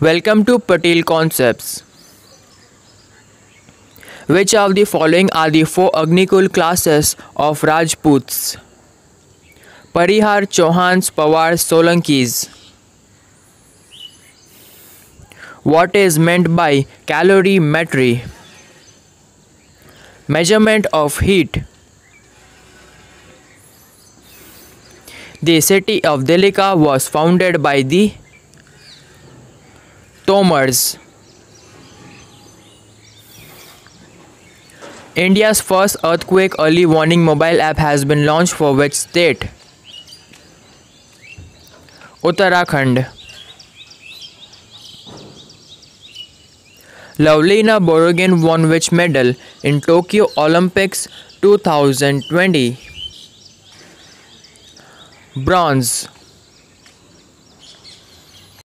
Welcome to Patel Concepts. Which of the following are the four Agnikul classes of Rajputs? Parihar, Chauhans, Pawars, Solankis. What is meant by calorimetry? Measurement of heat. The city of Dhillika was founded by the Tomars. India's first earthquake early warning mobile app has been launched for which state? Uttarakhand. Lovlina Borgohain won which medal in Tokyo Olympics 2020? Bronze.